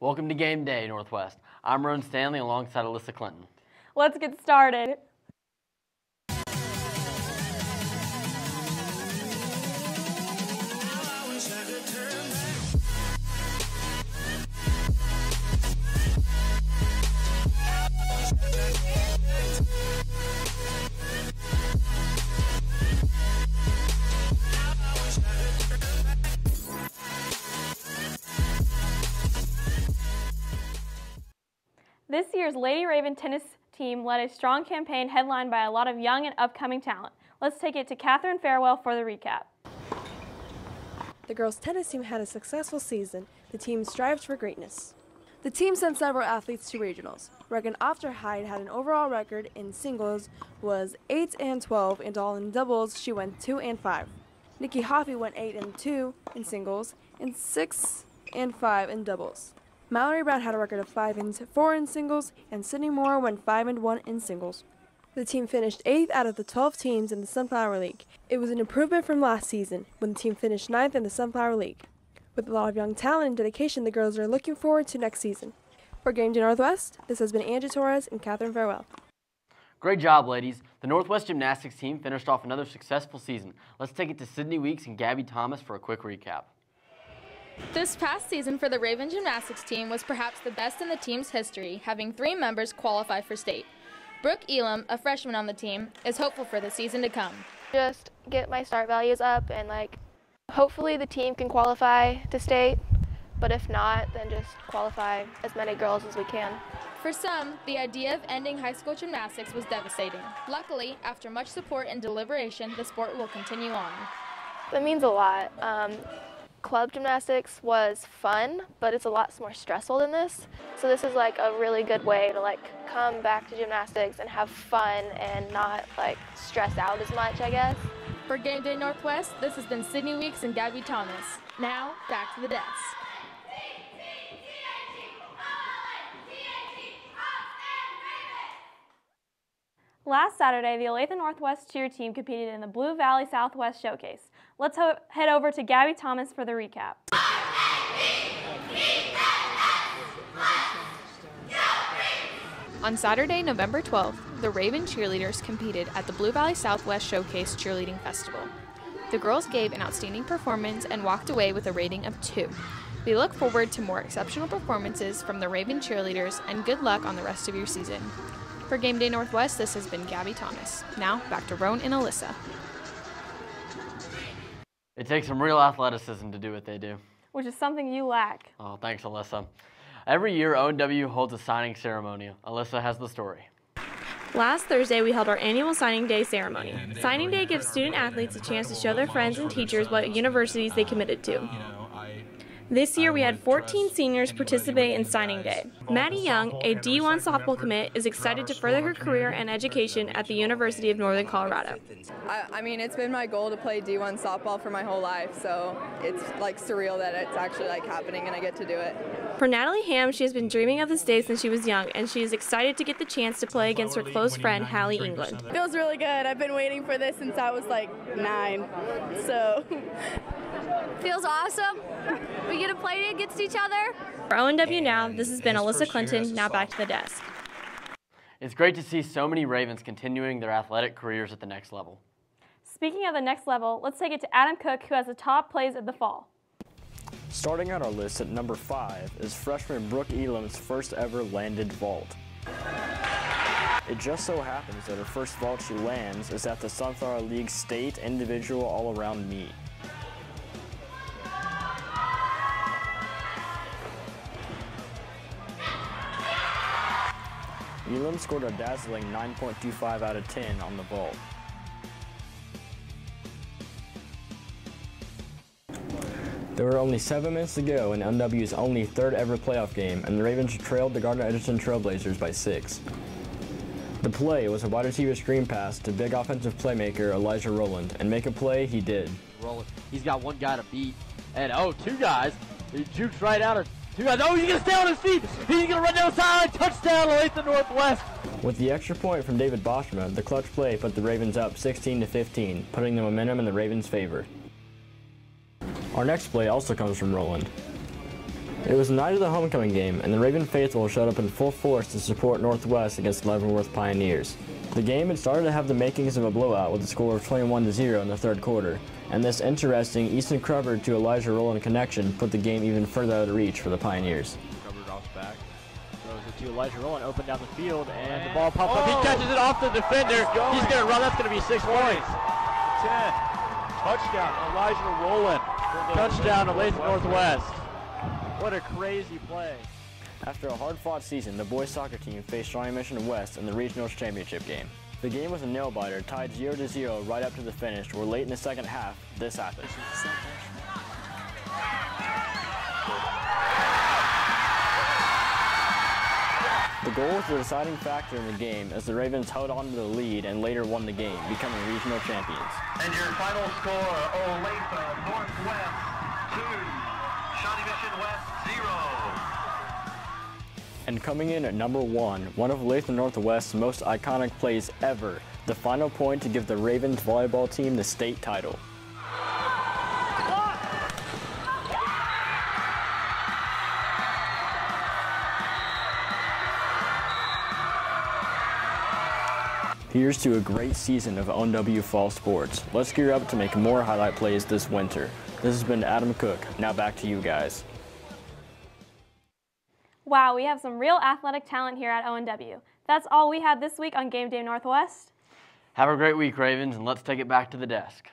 Welcome to Game Day, Northwest. I'm Roan Stanley alongside Alyssa Clinton. Let's get started. This year's Lady Raven tennis team led a strong campaign headlined by a lot of young and upcoming talent. Let's take it to Catherine Farewell for the recap. The girls' tennis team had a successful season. The team strived for greatness. The team sent several athletes to regionals. Regan Ofterhide had an overall record in singles was 8 and 12 and all in doubles she went 2 and 5. Nikki Hoffey went 8 and 2 in singles and 6 and 5 in doubles. Mallory Brown had a record of 5 and 4 in singles, and Sydney Moore went 5 and 1 in singles. The team finished 8th out of the 12 teams in the Sunflower League. It was an improvement from last season, when the team finished 9th in the Sunflower League. With a lot of young talent and dedication, the girls are looking forward to next season. For Game Day Northwest, this has been Angie Torres and Catherine Farewell. Great job, ladies. The Northwest Gymnastics team finished off another successful season. Let's take it to Sydney Weeks and Gabby Thomas for a quick recap. This past season for the Raven Gymnastics team was perhaps the best in the team's history, having three members qualify for state. Brooke Elam, a freshman on the team, is hopeful for the season to come. Just get my start values up and like hopefully the team can qualify to state, but if not, then just qualify as many girls as we can. For some, the idea of ending high school gymnastics was devastating. Luckily, after much support and deliberation, the sport will continue on. That means a lot. Um, club gymnastics was fun, but it's a lot more stressful than this. So this is like a really good way to like come back to gymnastics and have fun and not like stress out as much, I guess. For Game Day Northwest, this has been Sydney Weeks and Gabby Thomas. Now, back to the desk. Last Saturday, the Olathe Northwest cheer team competed in the Blue Valley Southwest Showcase. Let's head over to Gabby Thomas for the recap. On Saturday, November 12th, the Raven cheerleaders competed at the Blue Valley Southwest Showcase Cheerleading Festival. The girls gave an outstanding performance and walked away with a rating of 2. We look forward to more exceptional performances from the Raven cheerleaders and good luck on the rest of your season. For Game Day Northwest, this has been Gabby Thomas. Now, back to Roan and Alyssa. It takes some real athleticism to do what they do. Which is something you lack. Oh, thanks, Alyssa. Every year, ONW holds a signing ceremony. Alyssa has the story. Last Thursday, we held our annual Signing Day ceremony. Signing Day gives student athletes a chance to show their friends and teachers what universities they committed to. This year, we had 14 seniors participate in signing day. Maddie Young, a D1 softball commit, is excited to further her career and education at the University of Northern Colorado. I, I, mean, it's been my goal to play D1 softball for my whole life, so it's like surreal that it's actually like happening and I get to do it. For Natalie Ham, she has been dreaming of this day since she was young, and she is excited to get the chance to play against her close friend, Hallie England. Feels really good. I've been waiting for this since I was like nine, so. Feels awesome. We get to play against each other. For ONW Now, this has been Alyssa Clinton. Now back to the desk. It's great to see so many Ravens continuing their athletic careers at the next level. Speaking of the next level, let's take it to Adam Cook, who has the top plays of the fall. Starting out our list at number five is freshman Brooke Elam's first ever landed vault. It just so happens that her first vault she lands is at the Sunflower League State Individual All-Around Meet. Elam scored a dazzling 9.25 out of 10 on the vault. There were only seven minutes to go in ONW's only third ever playoff game, and the Ravens trailed the Gardner Edgerton Trailblazers by six. The play was a wide receiver screen pass to big offensive playmaker Elijah Rowland, and make a play he did. Rowland, he's got one guy to beat, and oh, two guys. He jukes right out of two guys. Oh, he's gonna stay on his feet. He's gonna run down the sideline. Touchdown, Olathe Northwest. With the extra point from David Boschma, the clutch play put the Ravens up 16 to 15, putting the momentum in the Ravens' favor. Our next play also comes from Rowland. It was the night of the homecoming game, and the Raven faithful showed up in full force to support Northwest against Leavenworth Pioneers. The game had started to have the makings of a blowout with a score of 21 0 in the third quarter, and this interesting Easton Crubbard to Elijah Rowland connection put the game even further out of reach for the Pioneers. Crubbard drops back, throws it to Elijah Rowland, open down the field, and the ball pops up. He oh! catches it off the defender. He's going to run. That's going to be six points. 10. Touchdown, Elijah Rowland. Touchdown to Olathe Northwest. What a crazy play. After a hard-fought season, the boys soccer team faced Shawnee Mission West in the Regionals Championship game. The game was a nail-biter, tied 0 to 0 right up to the finish, where late in the second half, this happened. The goal was the deciding factor in the game as the Ravens held on to the lead and later won the game, becoming regional champions. And your final score, Olathe Northwest 2, Shawnee Mission West 0. And coming in at number one, one of Olathe Northwest's most iconic plays ever, the final point to give the Ravens volleyball team the state title. Here's to a great season of ONW Fall Sports. Let's gear up to make more highlight plays this winter. This has been Adam Cook. Now back to you guys. Wow, we have some real athletic talent here at ONW. That's all we had this week on Game Day Northwest. Have a great week, Ravens, and let's take it back to the desk.